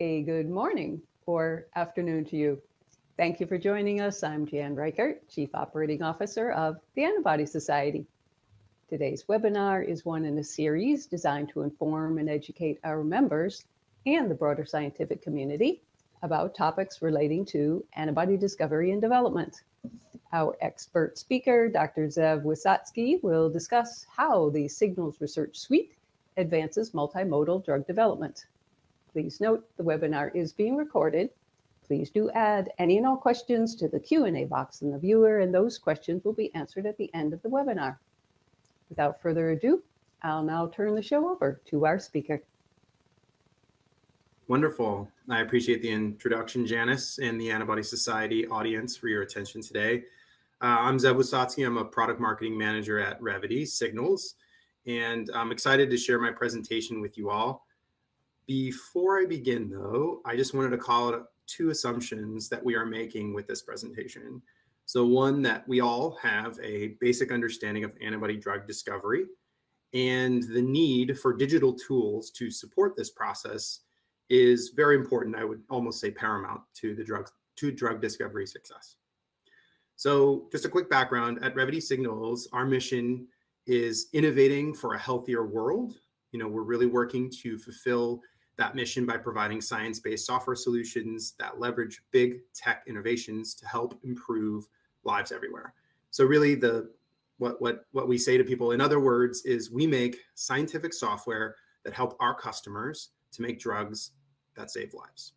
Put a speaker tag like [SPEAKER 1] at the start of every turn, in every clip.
[SPEAKER 1] a good morning or afternoon to you. Thank you for joining us. I'm Jan Reichert, Chief Operating Officer of the Antibody Society. Today's webinar is one in a series designed to inform and educate our members and the broader scientific community about topics relating to antibody discovery and development. Our expert speaker, Dr. Zev Wysotsky, will discuss how the Signals Research Suite advances multimodal drug development. Please note the webinar is being recorded Please do add any and all questions to the Q&A box in the viewer, and those questions will be answered at the end of the webinar. Without further ado, I'll now turn the show over to our speaker.
[SPEAKER 2] Wonderful. I appreciate the introduction, Janice, and the Antibody Society audience for your attention today. Uh, I'm Zev Wysotsky. I'm a product marketing manager at Revvity Signals, and I'm excited to share my presentation with you all. Before I begin, though, I just wanted to call out two assumptions that we are making with this presentation. So one that we all have a basic understanding of antibody drug discovery and the need for digital tools to support this process is very important. I would almost say paramount to the drug to drug discovery success. So just a quick background at Revvity Signals, our mission is innovating for a healthier world. You know, we're really working to fulfill that mission by providing science-based software solutions that leverage big tech innovations to help improve lives everywhere. So really the what what what we say to people in other words is we make scientific software that help our customers to make drugs that save lives.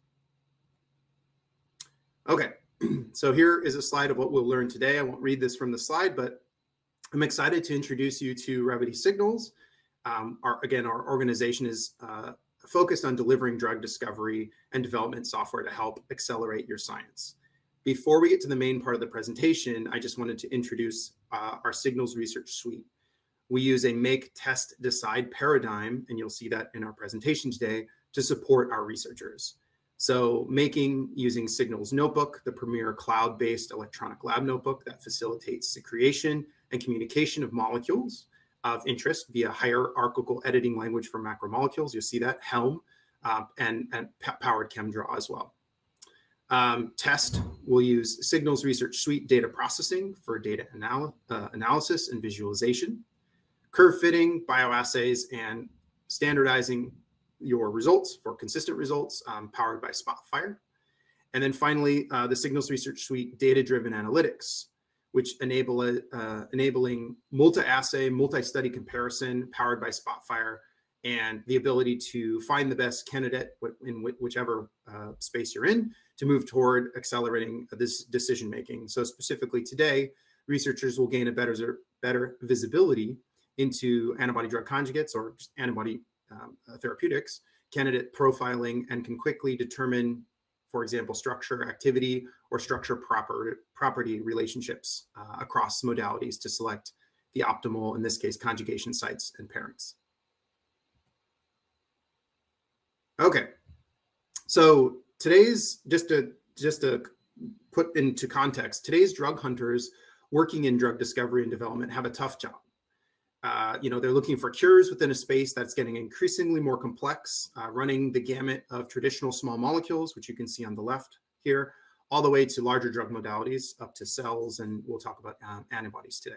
[SPEAKER 2] Okay, so here is a slide of what we'll learn today. I won't read this from the slide, but I'm excited to introduce you to Revvity Signals. Um, our, again, our organization is uh, focused on delivering drug discovery and development software to help accelerate your science. Before we get to the main part of the presentation, I just wanted to introduce uh, our Signals Research Suite. We use a make, test, decide paradigm, and you'll see that in our presentation today, to support our researchers. So making using Signals Notebook, the premier cloud-based electronic lab notebook that facilitates the creation and communication of molecules of interest via hierarchical editing language for macromolecules. You'll see that Helm uh, and, and powered ChemDraw as well. Um, test will use Signals Research Suite data processing for data anal uh, analysis and visualization, curve fitting, bioassays, and standardizing your results for consistent results um, powered by Spotfire. And then finally, uh, the Signals Research Suite data-driven analytics which enable uh, enabling multi-assay, multi-study comparison powered by Spotfire, and the ability to find the best candidate in whichever uh, space you're in to move toward accelerating this decision making. So specifically today, researchers will gain a better better visibility into antibody drug conjugates or just antibody um, therapeutics, candidate profiling, and can quickly determine for example, structure activity or structure proper, property relationships uh, across modalities to select the optimal, in this case, conjugation sites and parents. Okay, so today's, just to, just to put into context, today's drug hunters working in drug discovery and development have a tough job. Uh, you know, they're looking for cures within a space that's getting increasingly more complex, uh, running the gamut of traditional small molecules, which you can see on the left here, all the way to larger drug modalities up to cells, and we'll talk about um, antibodies today.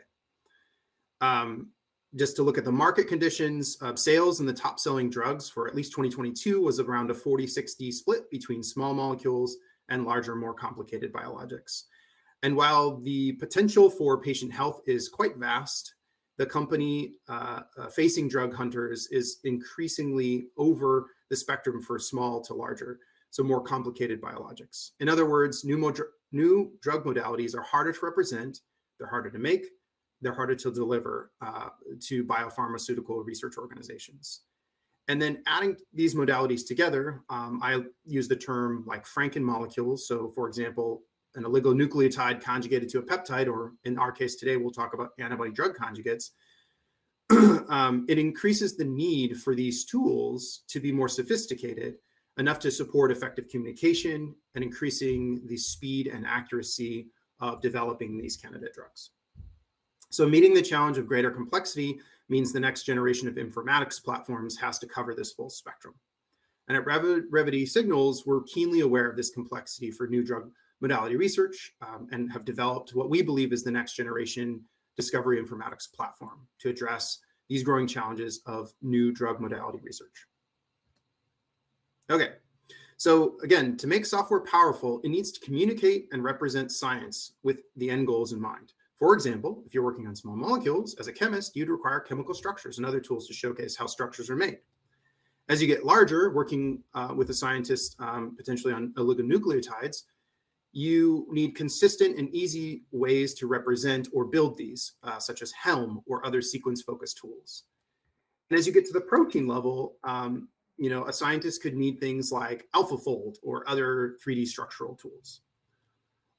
[SPEAKER 2] Um, just to look at the market conditions, sales in the top selling drugs for at least 2022 was around a 40-60 split between small molecules and larger, more complicated biologics. And while the potential for patient health is quite vast, the company uh, uh, facing drug hunters is increasingly over the spectrum for small to larger, so more complicated biologics. In other words, new, new drug modalities are harder to represent, they're harder to make, they're harder to deliver uh, to biopharmaceutical research organizations. And then adding these modalities together, um, I use the term like Franken molecules. So for example, an oligonucleotide conjugated to a peptide, or in our case today, we'll talk about antibody drug conjugates, um, it increases the need for these tools to be more sophisticated, enough to support effective communication and increasing the speed and accuracy of developing these candidate drugs. So meeting the challenge of greater complexity means the next generation of informatics platforms has to cover this full spectrum. And at Revvity Signals, we're keenly aware of this complexity for new drug modality research um, and have developed what we believe is the next generation discovery informatics platform to address these growing challenges of new drug modality research. Okay, so again, to make software powerful, it needs to communicate and represent science with the end goals in mind. For example, if you're working on small molecules, as a chemist, you'd require chemical structures and other tools to showcase how structures are made. As you get larger, working uh, with a scientist um, potentially on oligonucleotides, you need consistent and easy ways to represent or build these, uh, such as Helm or other sequence-focused tools. And as you get to the protein level, um, you know, a scientist could need things like AlphaFold or other 3D structural tools.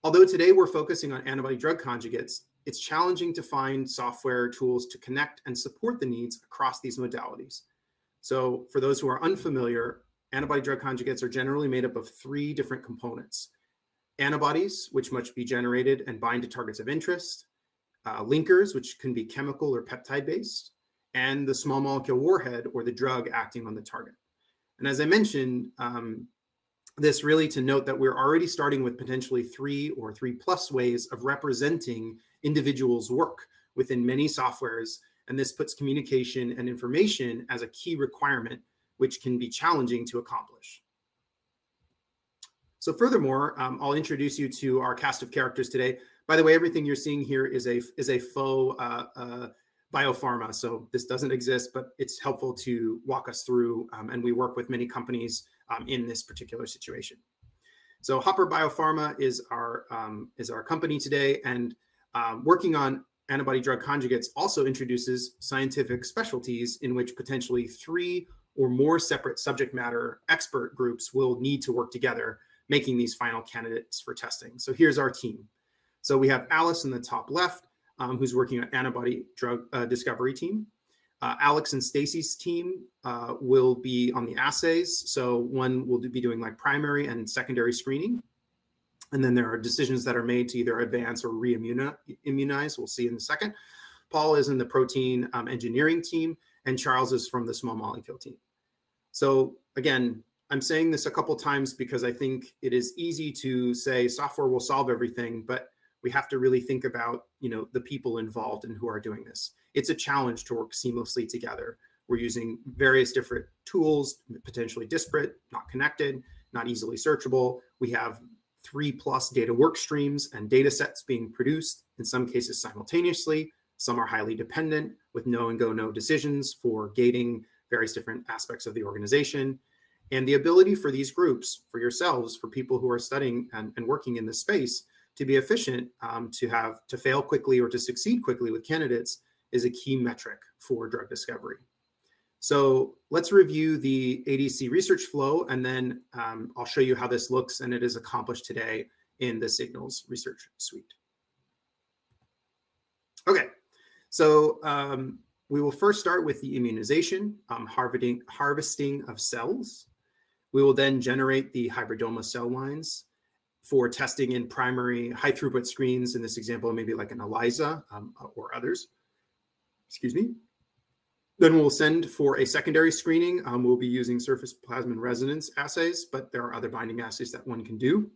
[SPEAKER 2] Although today we're focusing on antibody drug conjugates, it's challenging to find software tools to connect and support the needs across these modalities. So for those who are unfamiliar, antibody drug conjugates are generally made up of three different components. Antibodies, which must be generated and bind to targets of interest, uh, linkers, which can be chemical or peptide based, and the small molecule warhead or the drug acting on the target. And as I mentioned, um, this really to note that we're already starting with potentially three or three plus ways of representing individuals' work within many softwares. And this puts communication and information as a key requirement, which can be challenging to accomplish. So furthermore, um, I'll introduce you to our cast of characters today. By the way, everything you're seeing here is a, is a faux uh, uh, biopharma. So this doesn't exist, but it's helpful to walk us through. Um, and we work with many companies um, in this particular situation. So Hopper Biopharma is our um, is our company today, and um, working on antibody drug conjugates also introduces scientific specialties in which potentially three or more separate subject matter expert groups will need to work together, making these final candidates for testing. So here's our team. So we have Alice in the top left, um, who's working on antibody drug uh, discovery team. Uh, Alex and Stacy's team uh, will be on the assays. So one will be doing like primary and secondary screening. And then there are decisions that are made to either advance or re-immunize. We'll see in a second. Paul is in the protein um, engineering team, and Charles is from the small molecule team. So again, I'm saying this a couple times because I think it is easy to say software will solve everything, but we have to really think about you know the people involved and who are doing this. It's a challenge to work seamlessly together. We're using various different tools potentially disparate not connected not easily searchable. We have three plus data work streams and data sets being produced in some cases simultaneously. Some are highly dependent with no and go no decisions for gating various different aspects of the organization. And the ability for these groups for yourselves for people who are studying and, and working in this space to be efficient, um, to have to fail quickly or to succeed quickly with candidates is a key metric for drug discovery. So let's review the ADC research flow, and then um, I'll show you how this looks and it is accomplished today in the Signals research suite. Okay, so um, we will first start with the immunization, um, harvesting, harvesting of cells. We will then generate the hybridoma cell lines for testing in primary high throughput screens. In this example, maybe like an ELISA um, or others. Excuse me. Then we'll send for a secondary screening. Um, we'll be using surface plasmon resonance assays, but there are other binding assays that one can do.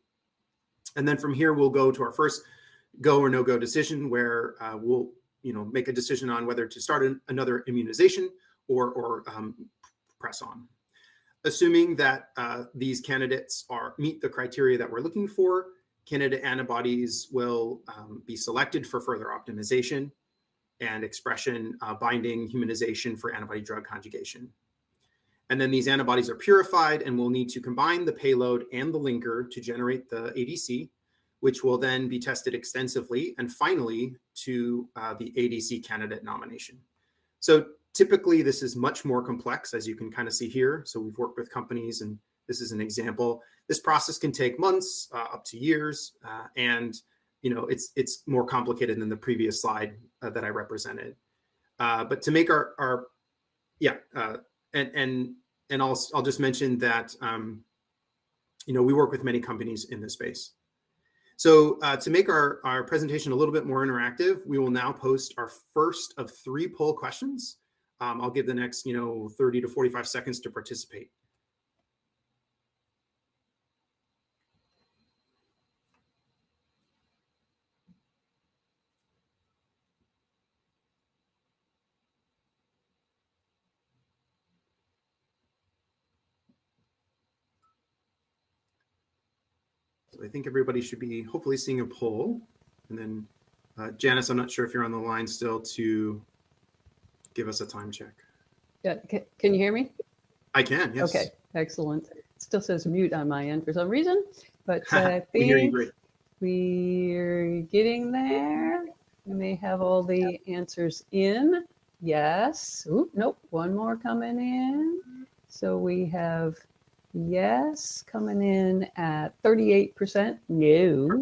[SPEAKER 2] And then from here, we'll go to our first go or no go decision where uh, we'll you know, make a decision on whether to start an, another immunization or, or um, press on assuming that uh, these candidates are meet the criteria that we're looking for, candidate antibodies will um, be selected for further optimization and expression uh, binding humanization for antibody drug conjugation. And then these antibodies are purified and we'll need to combine the payload and the linker to generate the ADC, which will then be tested extensively and finally to uh, the ADC candidate nomination. So Typically, this is much more complex, as you can kind of see here. So we've worked with companies, and this is an example. This process can take months, uh, up to years, uh, and you know it's it's more complicated than the previous slide uh, that I represented. Uh, but to make our our yeah, uh, and and and I'll I'll just mention that um, you know we work with many companies in this space. So uh, to make our, our presentation a little bit more interactive, we will now post our first of three poll questions um, I'll give the next, you know, 30 to 45 seconds to participate. I think everybody should be hopefully seeing a poll and then uh, Janice, I'm not sure if you're on the line still to give us a time check.
[SPEAKER 1] Yeah, can, can you hear me?
[SPEAKER 2] I can, yes.
[SPEAKER 1] Okay, excellent. It still says mute on my end for some reason, but uh, I think we're getting there. We may have all the answers in. Yes. Oop, nope. One more coming in. So we have yes coming in at 38%, no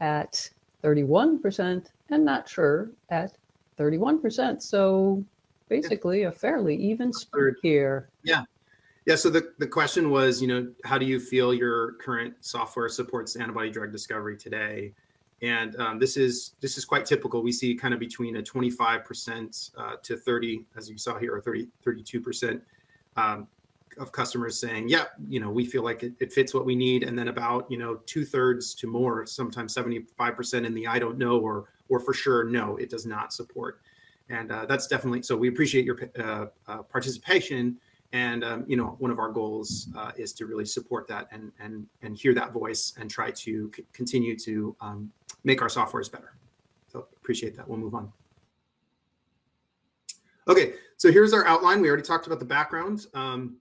[SPEAKER 1] at 31%, and not sure at 31%. So basically a fairly even split here.
[SPEAKER 2] Yeah. Yeah, so the, the question was, you know, how do you feel your current software supports antibody drug discovery today? And um, this is this is quite typical. We see kind of between a 25% uh, to 30, as you saw here, or 30, 32% um, of customers saying, yeah, you know, we feel like it, it fits what we need. And then about, you know, two thirds to more, sometimes 75% in the I don't know or or for sure, no, it does not support. And uh, that's definitely, so we appreciate your uh, uh, participation. And um, you know, one of our goals uh, is to really support that and and and hear that voice and try to continue to um, make our softwares better. So appreciate that. We'll move on. Okay, so here's our outline. We already talked about the background. Um,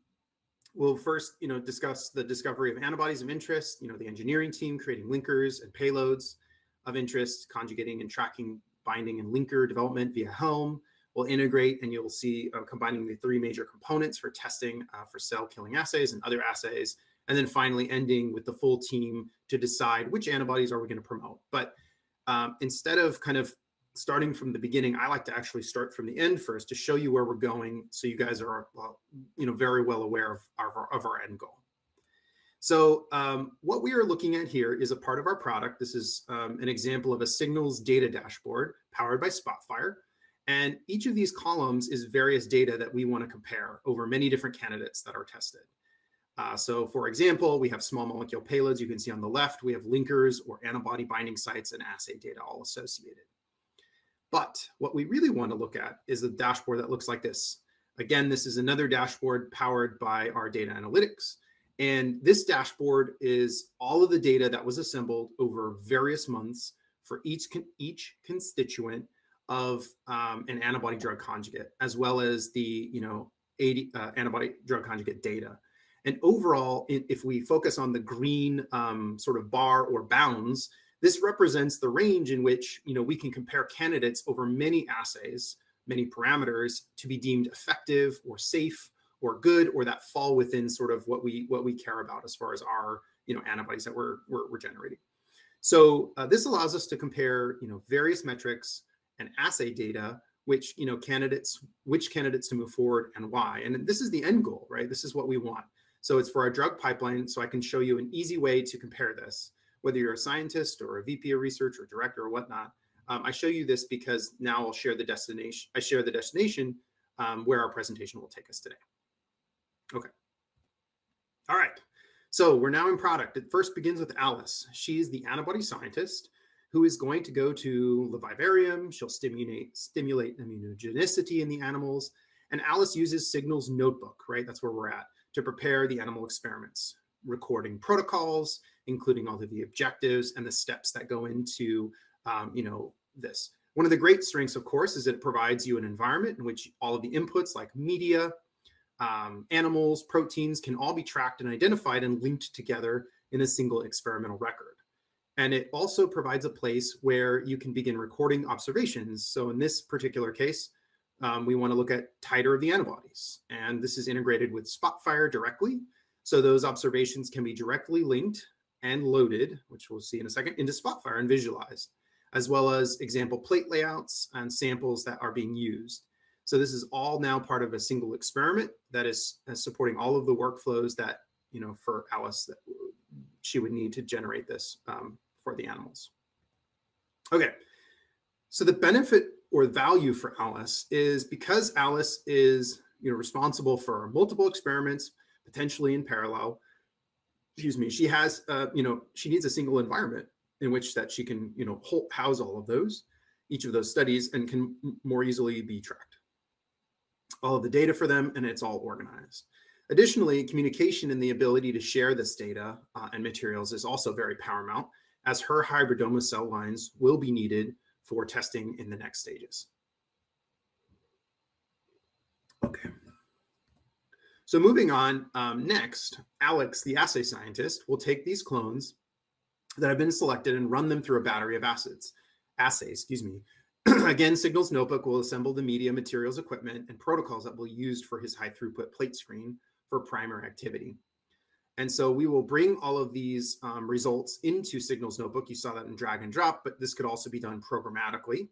[SPEAKER 2] we'll first, you know, discuss the discovery of antibodies of interest. You know, the engineering team creating linkers and payloads of interest, conjugating and tracking binding and linker development via Helm will integrate and you'll see uh, combining the three major components for testing uh, for cell killing assays and other assays. And then finally ending with the full team to decide which antibodies are we going to promote. But um, instead of kind of starting from the beginning, I like to actually start from the end first to show you where we're going so you guys are, well, you know, very well aware of, our, of our end goal. So um, what we are looking at here is a part of our product. This is um, an example of a signals data dashboard powered by Spotfire. And each of these columns is various data that we want to compare over many different candidates that are tested. Uh, so for example, we have small molecule payloads. You can see on the left, we have linkers or antibody binding sites and assay data all associated. But what we really want to look at is a dashboard that looks like this. Again, this is another dashboard powered by our data analytics. And this dashboard is all of the data that was assembled over various months for each, each constituent of um, an antibody drug conjugate, as well as the you know 80 uh, antibody drug conjugate data. And overall, if we focus on the green um, sort of bar or bounds, this represents the range in which you know we can compare candidates over many assays, many parameters to be deemed effective or safe or good or that fall within sort of what we what we care about as far as our you know antibodies that we're we're, we're generating. So uh, this allows us to compare you know various metrics and assay data which you know candidates which candidates to move forward and why. And this is the end goal right? This is what we want. So it's for our drug pipeline so i can show you an easy way to compare this. Whether you're a scientist or a vp of research or director or whatnot um, i show you this because now i'll share the destination i share the destination um, where our presentation will take us today okay all right so we're now in product it first begins with alice she's the antibody scientist who is going to go to the vivarium. She'll stimulate stimulate immunogenicity in the animals. And Alice uses Signals Notebook, right? That's where we're at to prepare the animal experiments, recording protocols, including all of the objectives and the steps that go into, um, you know, this. One of the great strengths, of course, is that it provides you an environment in which all of the inputs like media, um, animals, proteins can all be tracked and identified and linked together in a single experimental record. And it also provides a place where you can begin recording observations. So in this particular case, um, we want to look at titer of the antibodies. And this is integrated with Spotfire directly. So those observations can be directly linked and loaded, which we'll see in a second, into Spotfire and visualized, as well as example plate layouts and samples that are being used. So this is all now part of a single experiment that is, is supporting all of the workflows that, you know, for Alice that she would need to generate this um, for the animals. Okay, so the benefit or value for Alice is because Alice is you know responsible for multiple experiments potentially in parallel. Excuse me. She has uh, you know she needs a single environment in which that she can you know house all of those, each of those studies, and can more easily be tracked. All of the data for them, and it's all organized. Additionally, communication and the ability to share this data uh, and materials is also very paramount as her hybridoma cell lines will be needed for testing in the next stages. Okay. So moving on, um, next, Alex, the assay scientist, will take these clones that have been selected and run them through a battery of acids, assays, excuse me. Again, Signals Notebook will assemble the media materials equipment and protocols that will be used for his high throughput plate screen for primer activity. And so we will bring all of these um, results into Signals Notebook. You saw that in drag and drop, but this could also be done programmatically.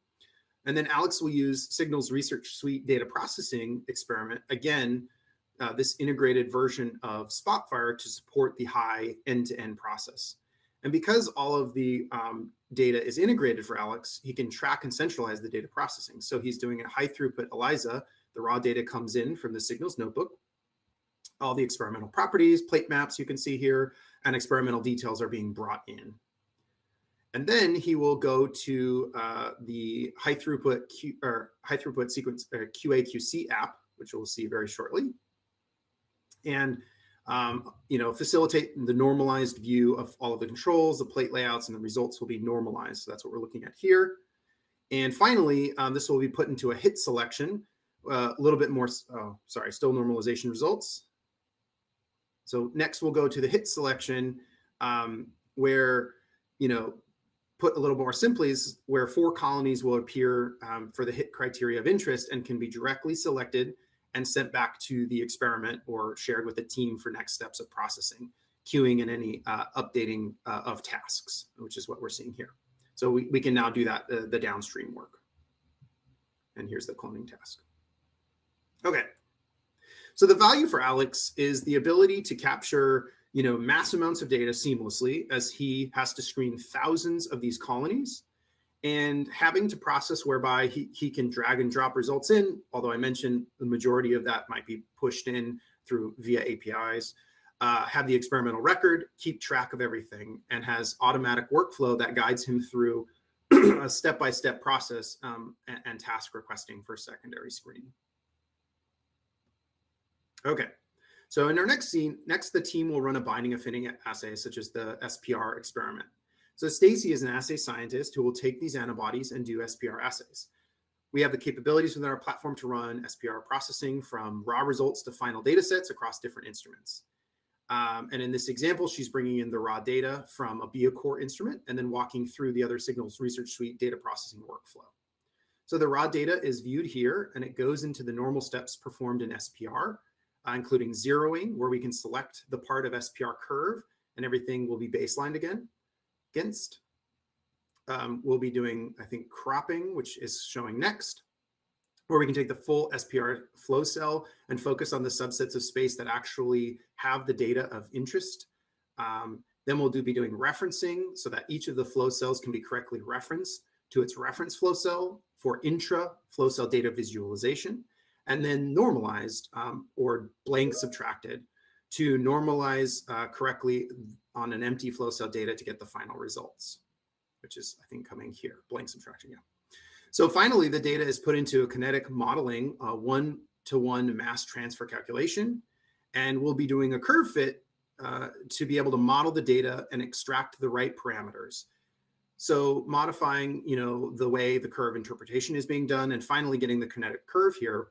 [SPEAKER 2] And then Alex will use Signals Research Suite data processing experiment, again, uh, this integrated version of Spotfire to support the high end-to-end -end process. And because all of the um, data is integrated for Alex, he can track and centralize the data processing. So he's doing a high throughput ELISA. The raw data comes in from the Signals notebook all the experimental properties, plate maps you can see here, and experimental details are being brought in. And then he will go to uh, the high throughput Q, or high throughput sequence uh, QA/QC app, which we'll see very shortly, and um, you know facilitate the normalized view of all of the controls, the plate layouts, and the results will be normalized. So that's what we're looking at here. And finally, um, this will be put into a hit selection, uh, a little bit more. Oh, sorry, still normalization results. So next we'll go to the hit selection um, where, you know, put a little more simply is where four colonies will appear um, for the hit criteria of interest and can be directly selected and sent back to the experiment or shared with the team for next steps of processing, queuing and any uh, updating uh, of tasks, which is what we're seeing here. So we, we can now do that, uh, the downstream work. And here's the cloning task. Okay, so the value for Alex is the ability to capture, you know, mass amounts of data seamlessly as he has to screen thousands of these colonies and having to process whereby he, he can drag and drop results in, although I mentioned the majority of that might be pushed in through via APIs, uh, have the experimental record, keep track of everything, and has automatic workflow that guides him through a step-by-step process um, and, and task requesting for secondary screening. Okay. So in our next scene, next the team will run a binding affinity assay such as the SPR experiment. So Stacy is an assay scientist who will take these antibodies and do SPR assays. We have the capabilities within our platform to run SPR processing from raw results to final data sets across different instruments. Um, and in this example, she's bringing in the raw data from a Biacore instrument and then walking through the other Signals Research Suite data processing workflow. So the raw data is viewed here and it goes into the normal steps performed in SPR, uh, including zeroing, where we can select the part of SPR curve and everything will be baselined again against. Um, we'll be doing, I think, cropping, which is showing next, where we can take the full SPR flow cell and focus on the subsets of space that actually have the data of interest. Um, then we'll do, be doing referencing so that each of the flow cells can be correctly referenced to its reference flow cell for intra flow cell data visualization and then normalized um, or blank subtracted to normalize uh, correctly on an empty flow cell data to get the final results, which is, I think, coming here, blank subtraction, yeah. So finally, the data is put into a kinetic modeling, uh, one-to-one -one mass transfer calculation, and we'll be doing a curve fit uh, to be able to model the data and extract the right parameters. So modifying, you know, the way the curve interpretation is being done, and finally getting the kinetic curve here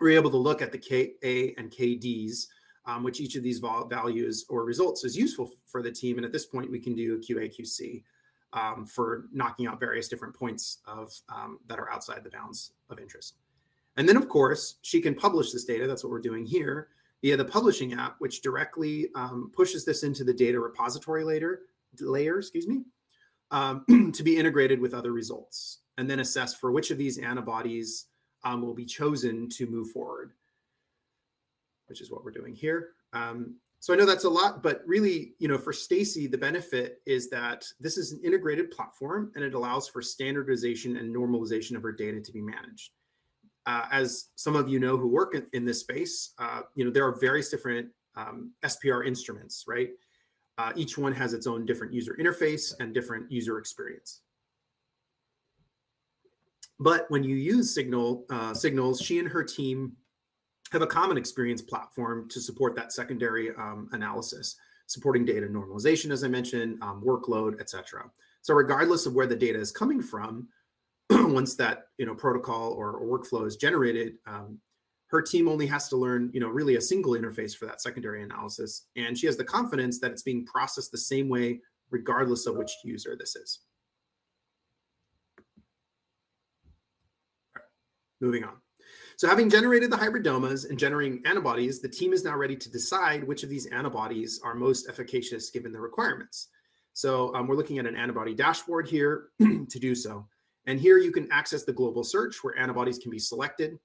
[SPEAKER 2] we're able to look at the Ka and KDs, um, which each of these values or results is useful for the team. And at this point, we can do a QA QC um, for knocking out various different points of um, that are outside the bounds of interest. And then, of course, she can publish this data. That's what we're doing here via the publishing app, which directly um, pushes this into the data repository later, layer, excuse me, um, to be integrated with other results and then assess for which of these antibodies um, will be chosen to move forward, which is what we're doing here. Um, so I know that's a lot, but really, you know, for Stacy, the benefit is that this is an integrated platform and it allows for standardization and normalization of her data to be managed. Uh, as some of you know who work in, in this space, uh, you know, there are various different um, SPR instruments, right? Uh, each one has its own different user interface and different user experience. But when you use Signal uh, signals, she and her team have a common experience platform to support that secondary um, analysis, supporting data normalization, as I mentioned, um, workload, etc. So regardless of where the data is coming from, once that you know protocol or, or workflow is generated, um, her team only has to learn you know really a single interface for that secondary analysis, and she has the confidence that it's being processed the same way regardless of which user this is. Right, moving on. So having generated the hybridomas and generating antibodies, the team is now ready to decide which of these antibodies are most efficacious given the requirements. So um, we're looking at an antibody dashboard here to do so. And here you can access the global search where antibodies can be selected.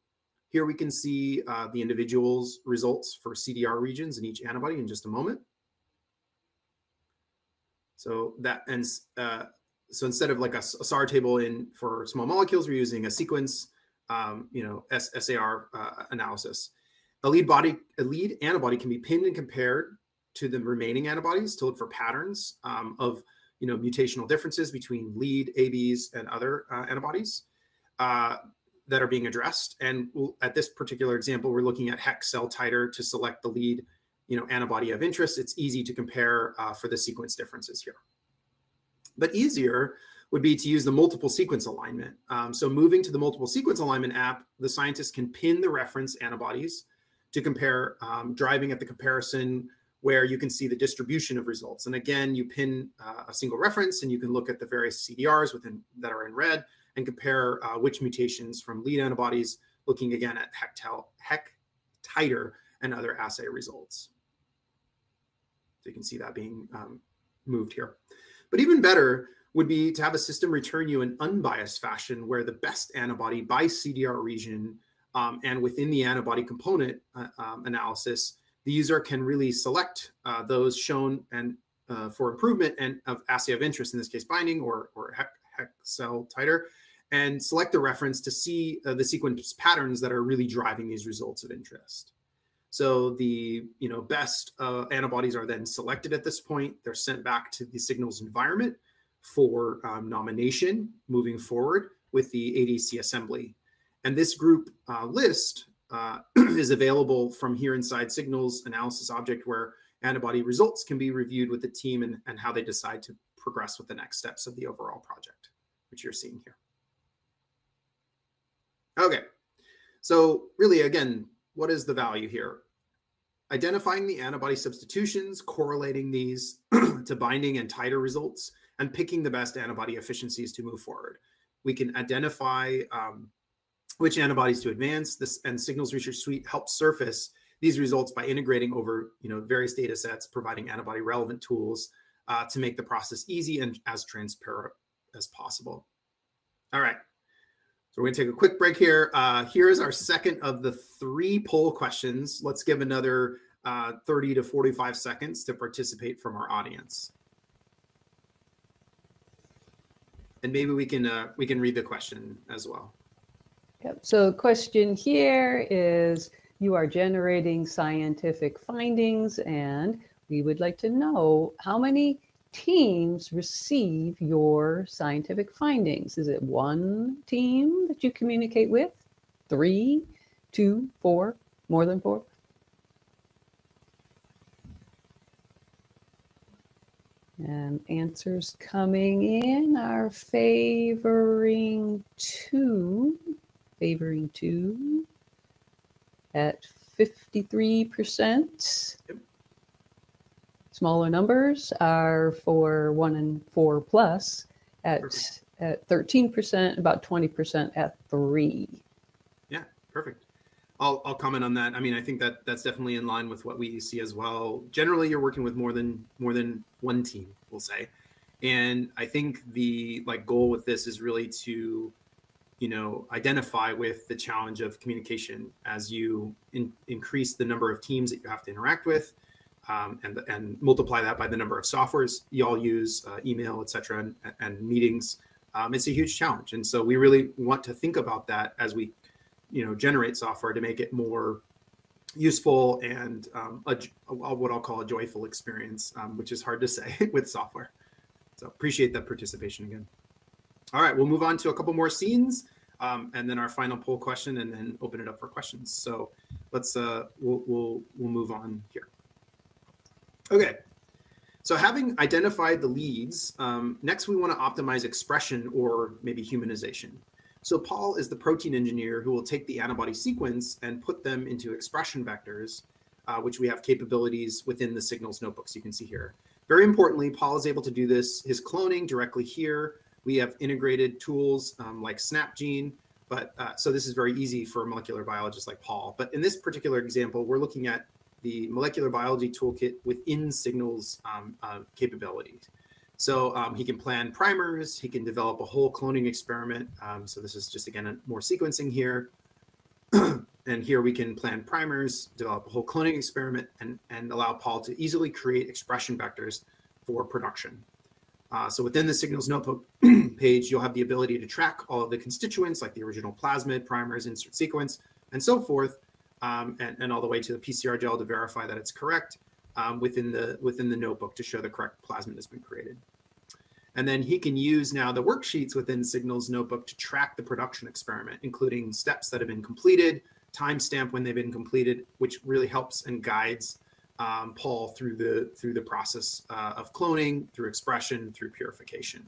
[SPEAKER 2] Here we can see uh, the individual's results for CDR regions in each antibody in just a moment. So that and uh, so instead of like a, a, SAR table in for small molecules, we're using a sequence, um, you know, SAR uh, analysis. A lead body, a lead antibody can be pinned and compared to the remaining antibodies to look for patterns um, of you know mutational differences between lead ABs and other uh, antibodies uh, that are being addressed. And we'll, at this particular example, we're looking at hex cell titer to select the lead you know antibody of interest. It's easy to compare uh, for the sequence differences here. But easier would be to use the multiple sequence alignment. Um, so moving to the multiple sequence alignment app, the scientists can pin the reference antibodies to compare, um, driving at the comparison where you can see the distribution of results. And again, you pin uh, a single reference and you can look at the various CDRs within that are in red and compare uh, which mutations from lead antibodies, looking again at HEK, HEK titer and other assay results. So you can see that being um, moved here. But even better would be to have a system return you an unbiased fashion where the best antibody by CDR region um, and within the antibody component uh, um, analysis the user can really select uh, those shown and uh, for improvement and of assay of interest, in this case binding or, or hex, hex cell titer, and select the reference to see uh, the sequence patterns that are really driving these results of interest. So the you know best uh, antibodies are then selected at this point. They're sent back to the signals environment for um, nomination moving forward with the ADC assembly. And this group uh, list uh, is available from here inside Signals analysis object where antibody results can be reviewed with the team and, and how they decide to progress with the next steps of the overall project, which you're seeing here. Okay, so really, again, what is the value here? Identifying the antibody substitutions, correlating these to binding and titer results, and picking the best antibody efficiencies to move forward. We can identify um, which antibodies to advance. This and Signals Research Suite helps surface these results by integrating over you know various data sets, providing antibody relevant tools uh, to make the process easy and as transparent as possible. All right. So we're going to take a quick break here. Uh, here is our second of the three poll questions. Let's give another uh, 30 to 45 seconds to participate from our audience. And maybe we can uh, we can read the question as well.
[SPEAKER 1] Yep. So question here is, you are generating scientific findings and we would like to know how many teams receive your scientific findings. Is it one team that you communicate with? Three, two, four, more than four? And answers coming in are favoring two favoring two at 53%. Yep. Smaller numbers are for one and four plus at perfect. at 13%, about 20% at three.
[SPEAKER 2] Yeah, perfect. I'll, I'll comment on that. I mean, I think that that's definitely in line with what we see as well. Generally, you're working with more than more than one team, we'll say, and I think the like goal with this is really to you know identify with the challenge of communication as you in, increase the number of teams that you have to interact with um, and and multiply that by the number of softwares you all use uh, email etc and, and, meetings um, it's a huge challenge and so we really want to think about that as we you know generate software to make it more useful and um, a, what i'll call a joyful experience um, which is hard to say with software so appreciate that participation again all right, we'll move on to a couple more scenes. um, and then our final poll question, and then open it up for questions. So let's uh, we'll we'll we'll move on here. Okay. So having identified the leads, um, next we want to optimize expression or maybe humanization. So Paul is the protein engineer who will take the antibody sequence and put them into expression vectors, uh, which we have capabilities within the signals notebooks you can see here. Very importantly, Paul is able to do this, his cloning directly here. We have integrated tools um, like SnapGene, but uh, so this is very easy for a molecular biologists like Paul. But in this particular example, we're looking at the molecular biology toolkit within Signals um, uh, capabilities. So um, he can plan primers, he can develop a whole cloning experiment. Um, so this is just, again, more sequencing here. and here we can plan primers, develop a whole cloning experiment, and, and allow Paul to easily create expression vectors for production. Uh, so within the Signals Notebook page, you'll have the ability to track all of the constituents like the original plasmid, primers, insert sequence, and so forth, um, and, and all the way to the PCR gel to verify that it's correct um, within the within the notebook to show the correct plasmid has been created. And then he can use now the worksheets within Signals Notebook to track the production experiment, including steps that have been completed, timestamp when they've been completed, which really helps and guides um, Paul through the through the process uh, of cloning, through expression, through purification.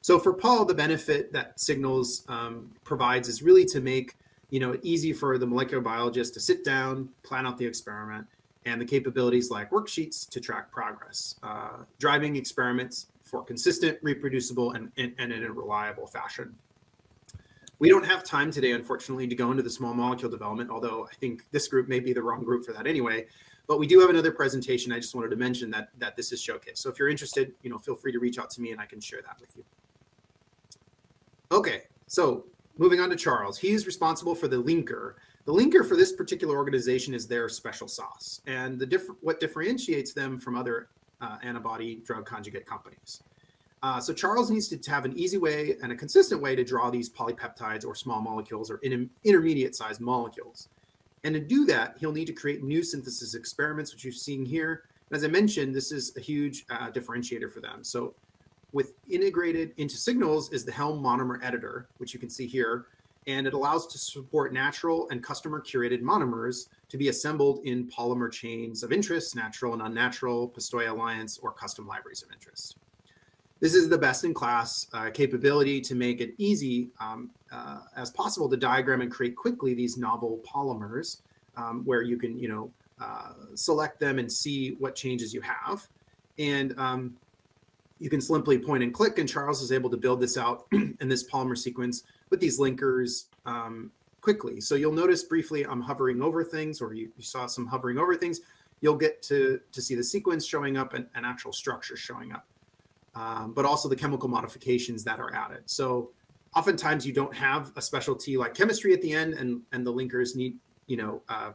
[SPEAKER 2] So for Paul, the benefit that Signals um, provides is really to make you know, easy for the molecular biologist to sit down, plan out the experiment, and the capabilities like worksheets to track progress, uh, driving experiments for consistent, reproducible, and, and, and in a reliable fashion. We don't have time today, unfortunately, to go into the small molecule development, although I think this group may be the wrong group for that anyway. But we do have another presentation. I just wanted to mention that that this is showcased. So if you're interested, you know, feel free to reach out to me and I can share that with you. Okay, so moving on to Charles. He's responsible for the linker. The linker for this particular organization is their special sauce, and the diff- what differentiates them from other uh, antibody drug conjugate companies. Uh, so Charles needs to have an easy way and a consistent way to draw these polypeptides or small molecules or in intermediate sized molecules. And to do that, he'll need to create new synthesis experiments, which you're seeing here. And as I mentioned, this is a huge uh, differentiator for them. So with integrated into Signals is the Helm monomer editor, which you can see here, and it allows to support natural and customer curated monomers to be assembled in polymer chains of interest, natural and unnatural, Pistoia alliance, or custom libraries of interest. This is the best in class uh, capability to make it easy um, uh, as possible to diagram and create quickly these novel polymers um, where you can, you know, uh, select them and see what changes you have. And um, you can simply point and click, and Charles is able to build this out in this Polymer sequence with these linkers um, quickly. So you'll notice briefly I'm hovering over things, or you, you, saw some hovering over things. You'll get to, to see the sequence showing up and, and actual structure showing up, um, but also the chemical modifications that are added. So oftentimes you don't have a specialty like chemistry at the end, and, and the linkers need, you know, uh,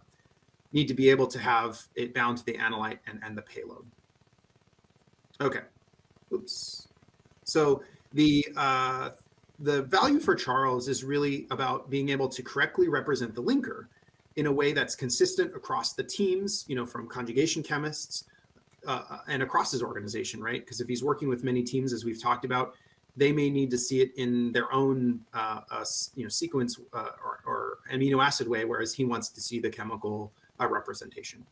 [SPEAKER 2] need to be able to have it bound to the analyte and, and the payload. Okay. Oops. So the uh, the value for Charles is really about being able to correctly represent the linker in a way that's consistent across the teams, you know, from conjugation chemists uh, uh and across his organization, right? Because if he's working with many teams, as we've talked about, they may need to see it in their own, uh, uh, you know, sequence uh, or, or, amino acid way, whereas he wants to see the chemical uh, representation.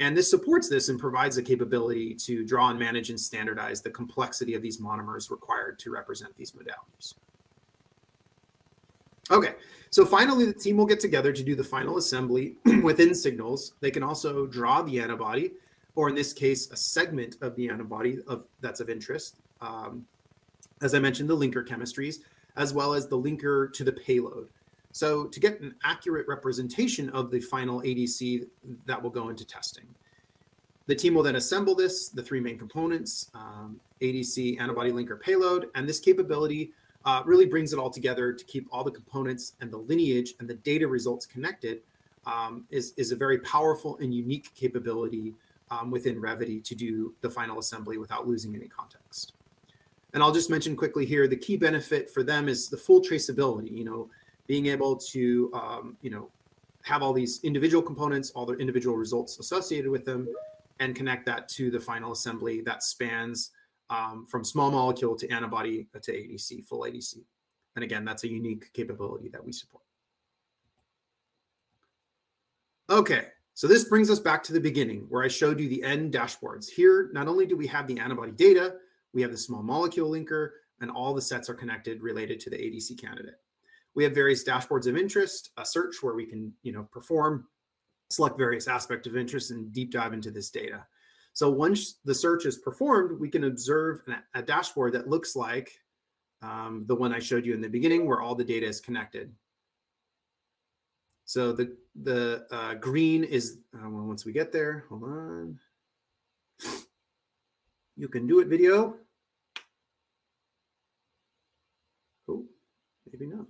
[SPEAKER 2] And this supports this and provides the capability to draw and manage and standardize the complexity of these monomers required to represent these modalities. Okay, so finally the team will get together to do the final assembly within signals. They can also draw the antibody, or in this case, a segment of the antibody of that's of interest. Um, as I mentioned, the linker chemistries, as well as the linker to the payload. So to get an accurate representation of the final ADC that will go into testing. The team will then assemble this, the three main components, um, ADC, antibody linker payload, and this capability uh, really brings it all together to keep all the components and the lineage and the data results connected um, is, is a very powerful and unique capability um, within Revvity to do the final assembly without losing any context. And I'll just mention quickly here, the key benefit for them is the full traceability. You know, being able to um, you know have all these individual components, all the individual results associated with them, and connect that to the final assembly that spans um, from small molecule to antibody to ADC, full ADC. and again, that's a unique capability that we support. Okay, so this brings us back to the beginning where I showed you the N dashboards. Here, not only do we have the antibody data, we have the small molecule linker, and all the sets are connected related to the ADC candidate. We have various dashboards of interest, a search where we can, you know, perform, select various aspects of interest and deep dive into this data. So once the search is performed, we can observe a dashboard that looks like um, the one I showed you in the beginning where all the data is connected. So the, the uh, green is, uh, well, once we get there, hold on. You can do it video. Oh, maybe not.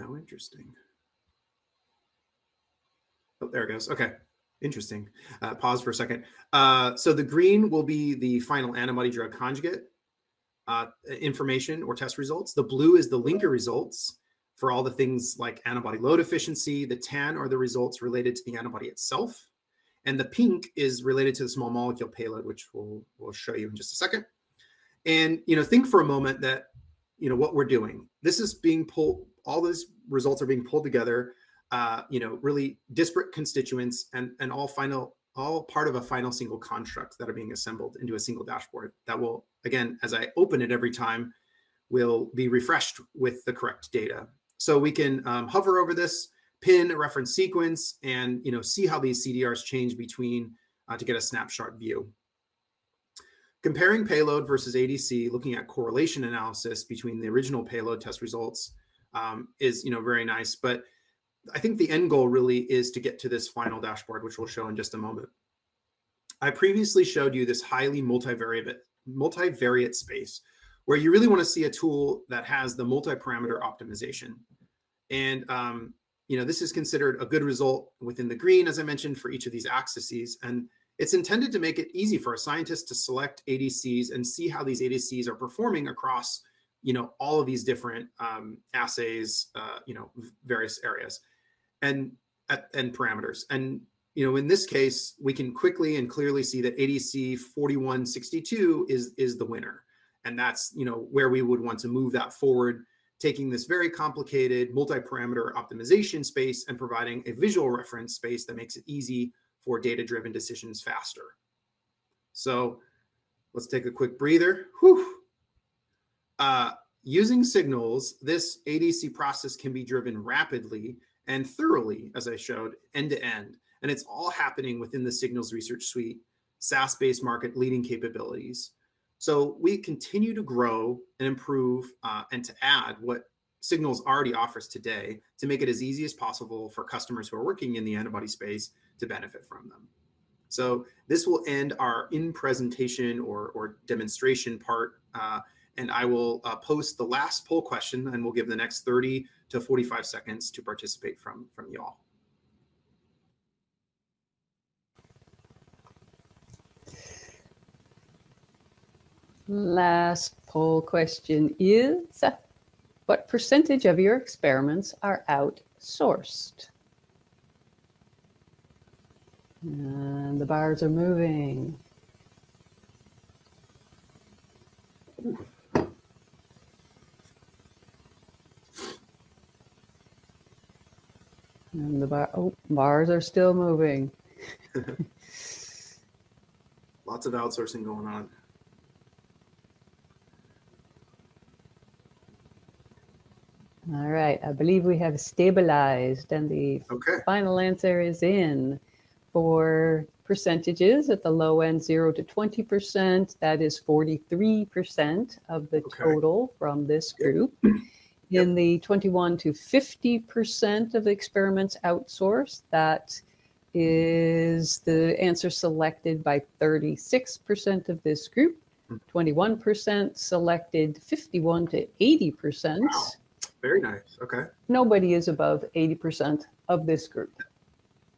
[SPEAKER 2] How interesting. Oh, there it goes. Okay. Interesting. Uh, pause for a second. Uh, so the green will be the final antibody drug conjugate uh, information or test results. The blue is the linker results for all the things like antibody load efficiency. The tan are the results related to the antibody itself. And the pink is related to the small molecule payload, which we'll, we'll show you in just a second. And, you know, think for a moment that, you know, what we're doing, this is being pulled, all those results are being pulled together, uh, you know, really disparate constituents and, and all final, all part of a final single construct that are being assembled into a single dashboard that will, again, as I open it every time, will be refreshed with the correct data. So we can um, hover over this, pin a reference sequence, and you know see how these CDRs change between uh, to get a snapshot view. Comparing payload versus ADC, looking at correlation analysis between the original payload test results um, is you know very nice. But I think the end goal really is to get to this final dashboard, which we'll show in just a moment. I previously showed you this highly multivariate multivariate space where you really want to see a tool that has the multi-parameter optimization. And um, you know, this is considered a good result within the green, as I mentioned, for each of these axes. And it's intended to make it easy for a scientist to select ADCs and see how these ADCs are performing across, you know, all of these different um, assays, uh, you know, various areas and and parameters. And you know, in this case, we can quickly and clearly see that ADC 4162 is is the winner and that's you know where we would want to move that forward taking this very complicated multi-parameter optimization space and providing a visual reference space that makes it easy for data-driven decisions faster so let's take a quick breather Whew. Uh, using signals this adc process can be driven rapidly and thoroughly as i showed end to end and it's all happening within the signals research suite SaaS-based market leading capabilities so we continue to grow and improve uh, and to add what Signals already offers today to make it as easy as possible for customers who are working in the antibody space to benefit from them. So this will end our in presentation or, or demonstration part. Uh, and I will uh, post the last poll question and we'll give the next 30 to 45 seconds to participate from, from you all.
[SPEAKER 1] Last poll question is What percentage of your experiments are outsourced? And the bars are moving. And the bar, oh, bars are still moving.
[SPEAKER 2] Lots of outsourcing going on.
[SPEAKER 1] All right, I believe we have stabilized and the
[SPEAKER 2] okay.
[SPEAKER 1] final answer is in for percentages at the low end 0 to 20%. That is 43% of the okay. total from this group. In the 21 to 50% of experiments outsourced, that is the answer selected by 36% of this group. 21% hmm. selected 51 to 80%. Wow.
[SPEAKER 2] Very nice. Okay.
[SPEAKER 1] Nobody is above 80% of this group.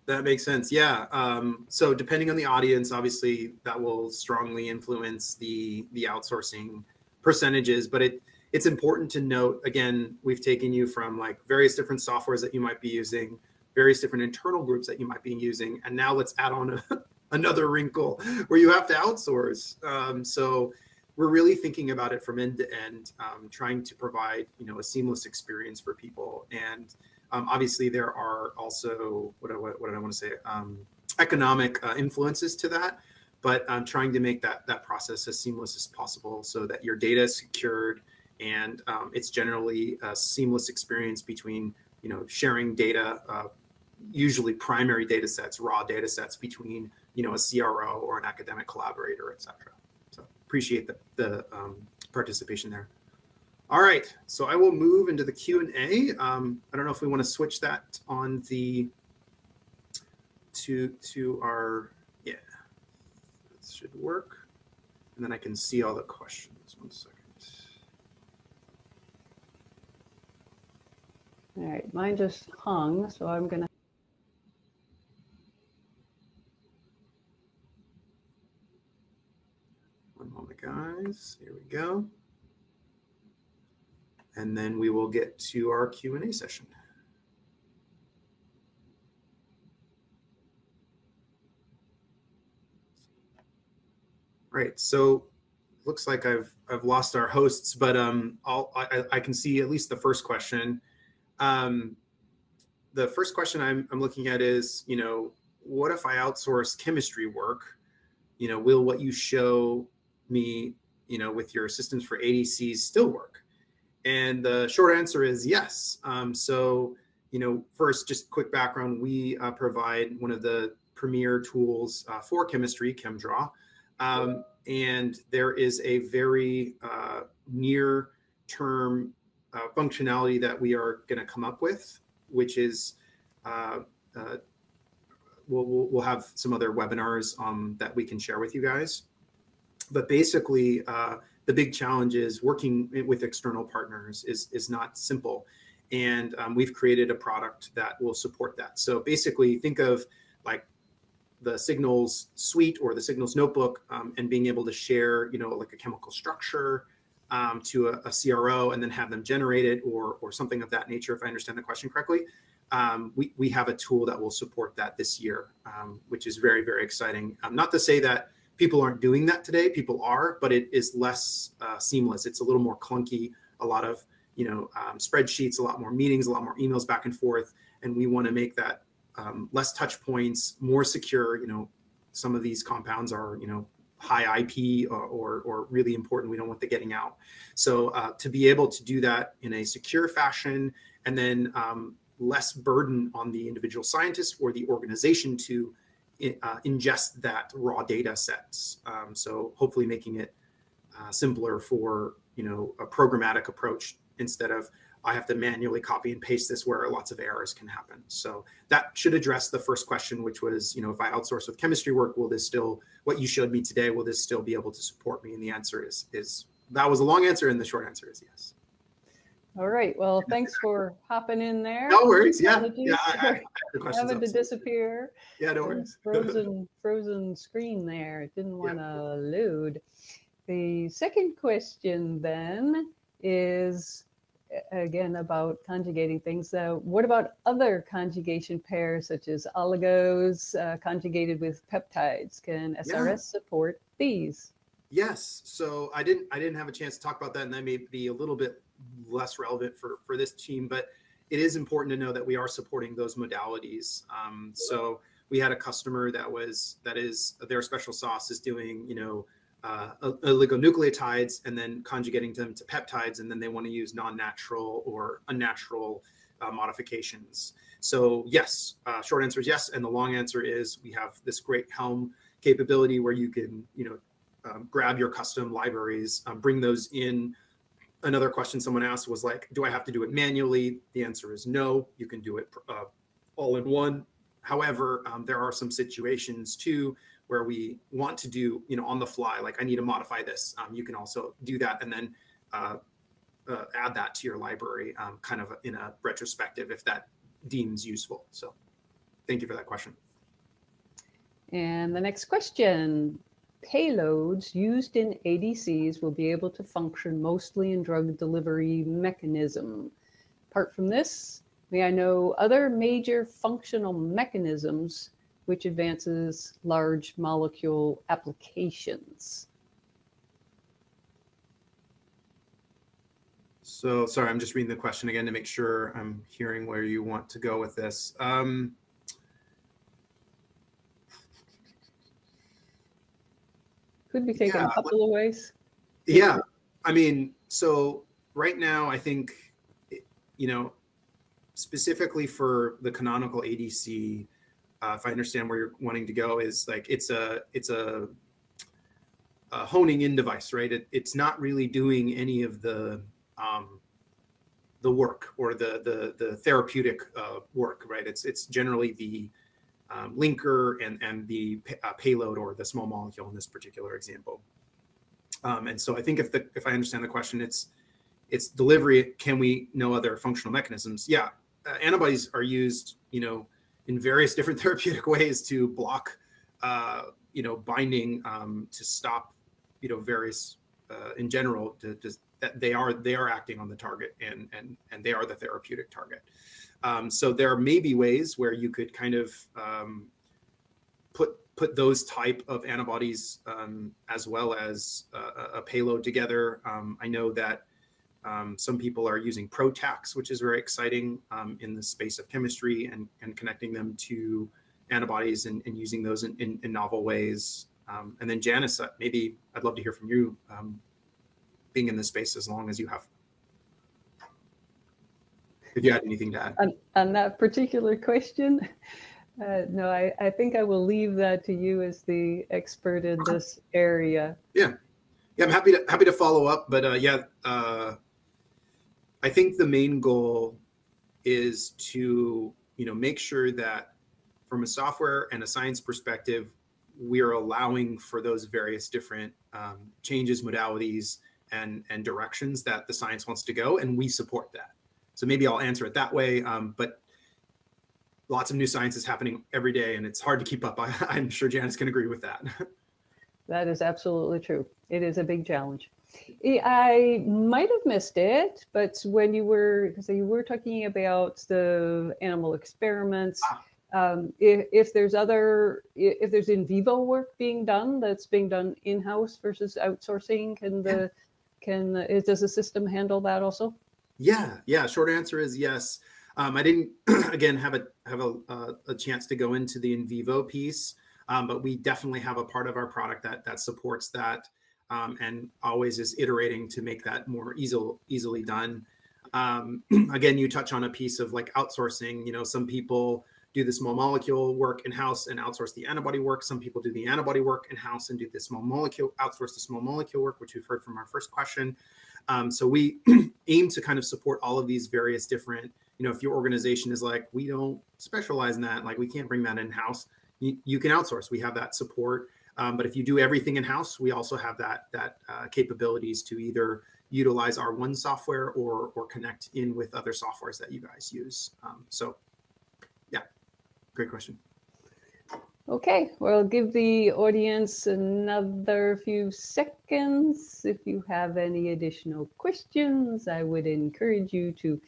[SPEAKER 2] That makes sense. Yeah. Um, so depending on the audience, obviously that will strongly influence the the outsourcing percentages. But it it's important to note again, we've taken you from like various different softwares that you might be using, various different internal groups that you might be using, and now let's add on a, another wrinkle where you have to outsource. Um, so we're really thinking about it from end to end, um, trying to provide you know a seamless experience for people. And um, obviously, there are also what, what, what did I want to say? Um, economic uh, influences to that, but I'm trying to make that that process as seamless as possible so that your data is secured and um, it's generally a seamless experience between you know sharing data, uh, usually primary data sets, raw data sets between you know a CRO or an academic collaborator, et cetera. So appreciate the, the um, participation there. All right, so I will move into the Q&A. Um, I don't know if we want to switch that on the, to, to our, yeah, it should work. And then I can see all the questions. One second.
[SPEAKER 1] All right, mine just hung, so I'm gonna.
[SPEAKER 2] One moment, guys. Here we go. And then we will get to our Q&A session. Right, so looks like I've I've lost our hosts, but um, I'll, I, I can see at least the first question. Um, the first question I'm, I'm looking at is, you know, what if I outsource chemistry work? You know, will what you show me, you know, with your systems for ADCs still work? And the short answer is yes. Um, so, you know, first, just quick background, we uh, provide one of the premier tools uh, for chemistry, ChemDraw. Um, and there is a very uh, near term uh, functionality that we are going to come up with, which is uh, uh, we'll, we'll, have some other webinars um, that we can share with you guys. But basically, uh, the big challenge is working with external partners is, is not simple. And um, we've created a product that will support that. So basically, think of like the signals suite or the signals notebook um, and being able to share, you know, like a chemical structure, um, to a, a, CRO and then have them generate it or, or something of that nature, if I understand the question correctly. Um, we, we have a tool that will support that this year, um, which is very, very exciting. Um, not to say that people aren't doing that today, people are, but it is less uh, seamless. It's a little more clunky, a lot of, you know, um, spreadsheets, a lot more meetings, a lot more emails back and forth. And we want to make that um, less touch points, more secure. You know, some of these compounds are, you know, high IP or, or, or, really important. We don't want the getting out. So uh, to be able to do that in a secure fashion and then um, less burden on the individual scientist or the organization to uh, ingest that raw data sets. Um, so hopefully making it uh, simpler for you know a programmatic approach instead of I have to manually copy and paste this where lots of errors can happen. So that should address the first question, which was, you know, if I outsource with chemistry work, will this still, what you showed me today, will this still be able to support me? And the answer is, is that was a long answer. And the short answer is yes.
[SPEAKER 1] All right. Well, thanks for hopping in there.
[SPEAKER 2] No worries. Yeah. Yeah. I,
[SPEAKER 1] I having to disappear.
[SPEAKER 2] Yeah. No worries.
[SPEAKER 1] frozen, frozen screen there. It didn't want to yeah. load. The second question then is again about conjugating things. Uh, what about other conjugation pairs such as oligos uh, conjugated with peptides? Can SRS yeah. support these?
[SPEAKER 2] Yes. So I didn't I didn't have a chance to talk about that, and that may be a little bit less relevant for for this team, but it is important to know that we are supporting those modalities. Um, so we had a customer that was that is their special sauce is doing you know uh, oligonucleotides and then conjugating them to peptides, and then they want to use non-natural or unnatural uh, modifications. So yes, uh, short answer is yes, and the long answer is we have this great Helm capability where you can, you know, um, grab your custom libraries, um, bring those in. Another question someone asked was like, do I have to do it manually? The answer is no. You can do it uh, all in one. However, um, there are some situations too where we want to do, you know, on the fly, like I need to modify this. Um, you can also do that and then uh, uh, add that to your library um, kind of in a retrospective if that deems useful. So thank you for that question.
[SPEAKER 1] And the next question, payloads used in ADCs will be able to function mostly in drug delivery mechanism. Apart from this, may I know other major functional mechanisms which advances large molecule applications.
[SPEAKER 2] So sorry, I'm just reading the question again to make sure I'm hearing where you want to go with this. Um,
[SPEAKER 1] Could be taken
[SPEAKER 2] Yeah,
[SPEAKER 1] a couple of ways.
[SPEAKER 2] Yeah, I mean, so right now, I think, you know, specifically for the canonical ADC, uh, if I understand where you're wanting to go, is like it's a it's a, a honing in device, right? It, it's not really doing any of the um, the work or the the the therapeutic uh, work, right? It's it's generally the um, linker and and the uh, payload or the small molecule in this particular example. Um, and so I think if the if I understand the question, it's it's delivery. Can we know other functional mechanisms? Yeah, uh, antibodies are used, you know, in various different therapeutic ways to block, uh, you know, binding um, to stop, you know, various uh, in general to, to, that they are they are acting on the target and and and they are the therapeutic target. Um, so there may be ways where you could kind of um, put put those type of antibodies um, as well as a, a payload together. Um, I know that um, some people are using PROTACs, which is very exciting um, in the space of chemistry and, and connecting them to antibodies and, and using those in, in, in novel ways. Um, and then Janice, uh, maybe I'd love to hear from you um, being in this space as long as you have. If you had anything to add.
[SPEAKER 1] On, on that particular question, uh, no, I, I think I will leave that to you as the expert in this area.
[SPEAKER 2] Yeah, yeah, I'm happy to happy to follow up, but uh, yeah, uh, I think the main goal is to you know make sure that from a software and a science perspective, we are allowing for those various different um, changes, modalities, and and directions that the science wants to go, and we support that. So maybe I'll answer it that way, um, but lots of new science is happening every day, and it's hard to keep up. I, I'm sure Janice can agree with that.
[SPEAKER 1] That is absolutely true. It is a big challenge. I might have missed it, but when you were because you were talking about the animal experiments,
[SPEAKER 2] Ah.
[SPEAKER 1] um, if, if there's other if there's in vivo work being done that's being done in house versus outsourcing, can the can is, does the system handle that also?
[SPEAKER 2] Yeah, yeah. Short answer is yes. Um, I didn't again have a have a, uh, a chance to go into the in vivo piece, um, but we definitely have a part of our product that that supports that, um, and always is iterating to make that more easily easily done. Um, again, you touch on a piece of like outsourcing. You know, some people do the small molecule work in house and outsource the antibody work. Some people do the antibody work in house and do the small molecule outsource the small molecule work, which we've heard from our first question. Um, so we aim to kind of support all of these various different, you know, if your organization is like, we don't specialize in that, like we can't bring that in house, you, you can outsource. We have that support. Um, but if you do everything in house, we also have that that uh, capabilities to either utilize our one software or or connect in with other softwares that you guys use. Um, so, yeah, great question.
[SPEAKER 1] Okay, well, give the audience another few seconds. If you have any additional questions, I would encourage you to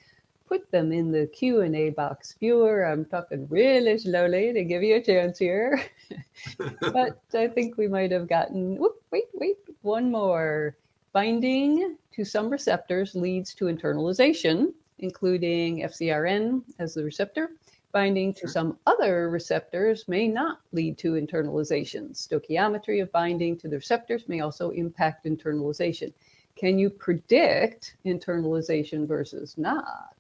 [SPEAKER 1] put them in the Q&A box viewer. I'm talking really slowly to give you a chance here. but I think we might have gotten, whoop, wait, wait, one more. Binding to some receptors leads to internalization, including FcRn as the receptor. Binding to some other receptors may not lead to internalization. Stoichiometry of binding to the receptors may also impact internalization. Can you predict internalization versus not?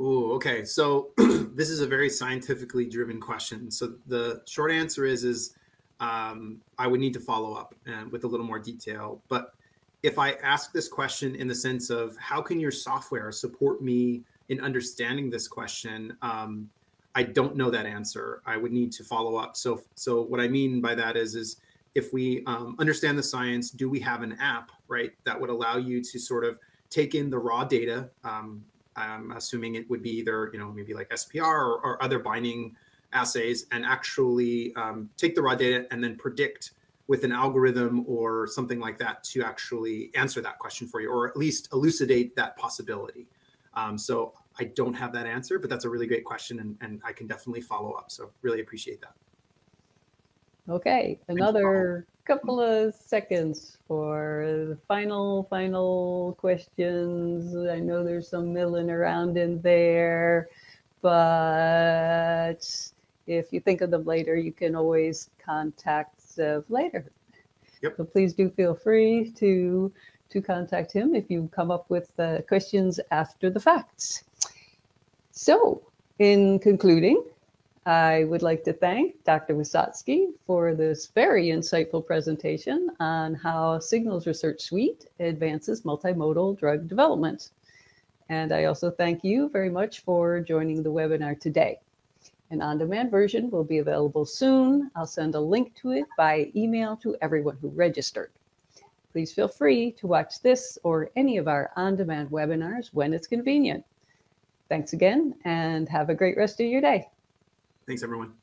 [SPEAKER 2] Ooh, okay. So this is a very scientifically driven question. So the short answer is is um, I would need to follow up uh, with a little more detail. But if I ask this question in the sense of how can your software support me in understanding this question, um, I don't know that answer. I would need to follow up. So so what I mean by that is is if we um, understand the science, do we have an app right that would allow you to sort of take in the raw data? Um, I'm assuming it would be either, you know, maybe like SPR or, or other binding assays and actually um, take the raw data and then predict with an algorithm or something like that to actually answer that question for you or at least elucidate that possibility. Um, so I don't have that answer, but that's a really great question and, and I can definitely follow up. So really appreciate that.
[SPEAKER 1] Okay, another couple of seconds for the final, final questions. I know there's some milling around in there, but if you think of them later, you can always contact Zev later.
[SPEAKER 2] Yep.
[SPEAKER 1] So please do feel free to to contact him if you come up with uh, questions after the facts. So, in concluding, I would like to thank Dr. Wysotsky for this very insightful presentation on how Signals Research Suite advances multimodal drug development. And I also thank you very much for joining the webinar today. An on-demand version will be available soon. I'll send a link to it by email to everyone who registered. Please feel free to watch this or any of our on-demand webinars when it's convenient. Thanks again and have a great rest of your day.
[SPEAKER 2] Thanks, everyone.